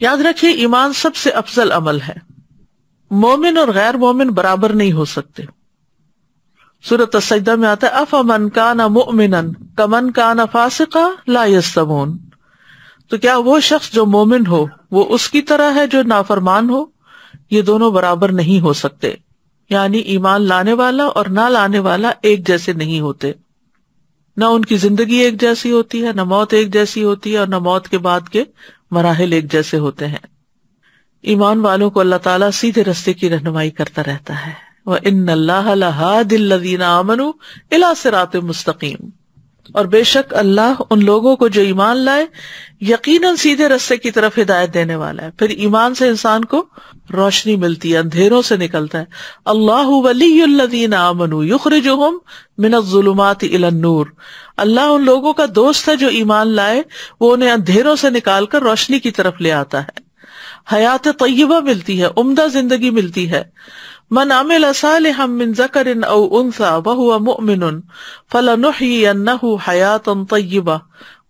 یاد رکھیے، ایمان سب سے افضل عمل ہے۔ مومن اور غیر مومن برابر نہیں ہو سکتے۔ سورت سجدہ میں آتا ہے اف امن کا نہ مومن کمن کا نہ فاسقا لا یستمون تو کیا وہ شخص جو مومن ہو، وہ اس کی طرح ہے جو نافرمان ہو؟ یہ دونوں برابر نہیں ہو سکتے۔ یعنی ایمان لانے والا اور نہ لانے والا ایک جیسے نہیں ہوتے۔ نہ ان کی زندگی ایک جیسی ہوتی ہے، نہ موت ایک جیسی ہوتی ہے اور نہ موت کے بعد کے مراحل ایک جیسے ہوتے ہیں۔ ایمان والوں کو اللہ تعالیٰ سیدھے رستے کی رہنمائی کرتا رہتا ہے۔ وہ ان اللہ دل امن الا سرات مستقیم اور بے شک اللہ ان لوگوں کو جو ایمان لائے، یقیناً سیدھے رستے کی طرف ہدایت دینے والا ہے۔ پھر ایمان سے انسان کو روشنی ملتی ہے، اندھیروں سے نکلتا ہے۔ اللہ ولی الدین امن یخرج من الظلمات الى النور۔ اللہ ان لوگوں کا دوست ہے جو ایمان لائے، وہ انہیں اندھیروں سے نکال کر روشنی کی طرف لے آتا ہے۔ حیات طیبہ ملتی ہے، عمدہ زندگی ملتی ہے۔ من عمل صالحا من ذکر او انثى وهو مؤمن فلنحيينه حياة طيبة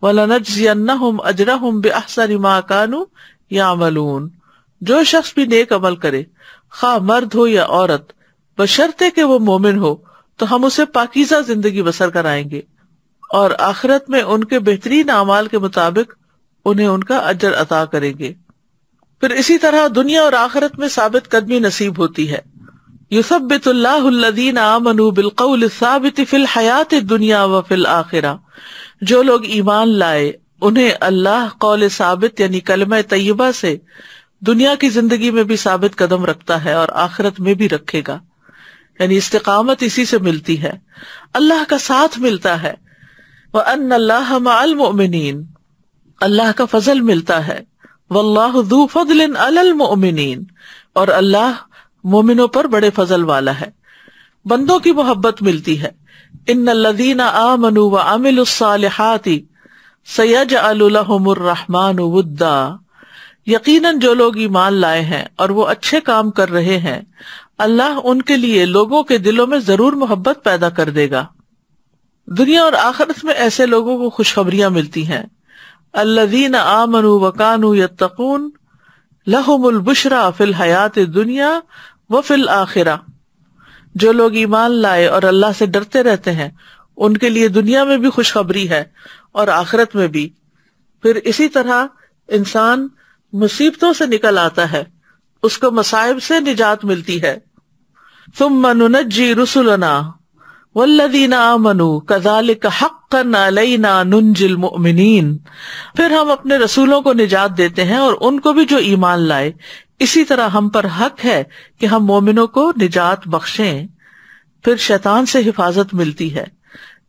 ولنجزينهم اجرهم باحسن ما كانوا يعملون جو شخص بھی نیک عمل کرے، خواہ مرد ہو یا عورت، بشرطے کہ وہ مومن ہو، تو ہم اسے پاکیزہ زندگی بسر کرائیں گے۔ اور آخرت میں ان کے بہترین اعمال کے مطابق انہیں ان کا اجر عطا کریں گے۔ پھر اسی طرح دنیا اور آخرت میں ثابت قدمی نصیب ہوتی ہے۔ یوسبت اللہ الدین امن بالقول ثابت فی الحیات دنیا و فل آخرہ جو لوگ ایمان لائے، انہیں اللہ قول ثابت یعنی کلمہ طیبہ سے دنیا کی زندگی میں بھی ثابت قدم رکھتا ہے اور آخرت میں بھی رکھے گا۔ یعنی استقامت اسی سے ملتی ہے۔ اللہ کا ساتھ ملتا ہے۔ وہ ان اللہ المؤمنین اللہ کا فضل ملتا ہے۔ واللہ ذو فضل علی المؤمنین۔ اور اللہ مومنوں پر بڑے فضل والا ہے۔ بندوں کی محبت ملتی ہے۔ ان الذین آمنوا وعملوا الصالحات سیجعل لهم الرحمن ودا۔ یقیناً جو لوگ ایمان لائے ہیں اور وہ اچھے کام کر رہے ہیں، اللہ ان کے لیے لوگوں کے دلوں میں ضرور محبت پیدا کر دے گا۔ دنیا اور آخرت میں ایسے لوگوں کو خوشخبریاں ملتی ہیں۔ اللہ آمن وکان یتقون، لہم البشرا فی الحیات دنیا و فل آخرا جو لوگ ایمان لائے اور اللہ سے ڈرتے رہتے ہیں، ان کے لیے دنیا میں بھی خوشخبری ہے اور آخرت میں بھی۔ پھر اسی طرح انسان مصیبتوں سے نکل آتا ہے، اس کو مسائب سے نجات ملتی ہے۔ تم منجی رسولنا ولدینا منو کزال کا حق علینا ننجل مؤمنین پھر ہم اپنے رسولوں کو نجات دیتے ہیں اور ان کو بھی جو ایمان لائے۔ اسی طرح ہم پر حق ہے کہ ہم مومنوں کو نجات بخشیں۔ پھر شیطان سے حفاظت ملتی ہے۔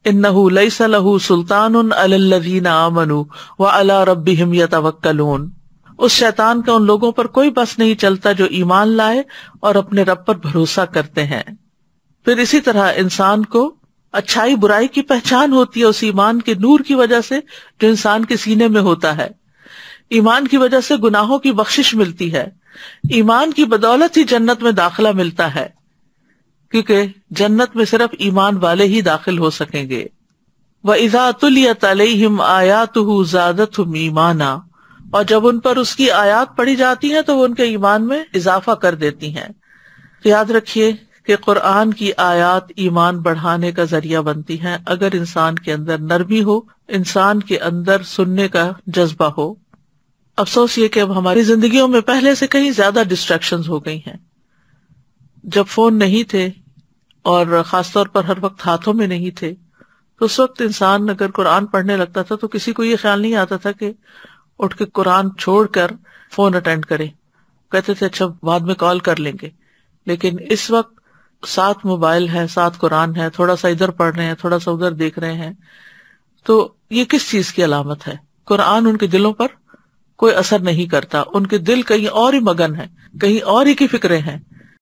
ان لئی صلاح سلطان الدین امن و اللہ رب یتوکلون اس شیطان کا ان لوگوں پر کوئی بس نہیں چلتا جو ایمان لائے اور اپنے رب پر بھروسہ کرتے ہیں۔ پھر اسی طرح انسان کو اچھائی برائی کی پہچان ہوتی ہے اس ایمان کے نور کی وجہ سے جو انسان کے سینے میں ہوتا ہے۔ ایمان کی وجہ سے گناہوں کی بخش ملتی ہے۔ ایمان کی بدولت ہی جنت میں داخلہ ملتا ہے۔ کیونکہ جنت میں صرف ایمان والے ہی داخل ہو سکیں گے۔ وہ ازات علیہم آیات زیادت ایمانا اور جب ان پر اس کی آیات پڑھی جاتی ہیں تو وہ ان کے ایمان میں اضافہ کر دیتی ہیں۔ یاد رکھیے کہ قرآن کی آیات ایمان بڑھانے کا ذریعہ بنتی ہیں۔ اگر انسان کے اندر نرمی ہو، انسان کے اندر سننے کا جذبہ ہو۔ افسوس یہ کہ اب ہماری زندگیوں میں پہلے سے کہیں زیادہ ڈسٹریکشن ہو گئی ہیں۔ جب فون نہیں تھے اور خاص طور پر ہر وقت ہاتھوں میں نہیں تھے، تو اس وقت انسان اگر قرآن پڑھنے لگتا تھا تو کسی کو یہ خیال نہیں آتا تھا کہ اٹھ کے قرآن چھوڑ کر فون اٹینڈ کرے کہتے تھے اچھا بعد میں کال کر لیں گے۔ لیکن اس وقت سات موبائل ہے سات قرآن ہے، تھوڑا سا ادھر پڑھ رہے ہیں، تھوڑا سا ادھر دیکھ رہے ہیں۔ تو یہ کس چیز کی علامت ہے؟ قرآن ان کے دلوں پر کوئی اثر نہیں کرتا۔ ان کے دل کہیں اور ہی مگن ہے کہیں اور ہی کی فکرے ہیں۔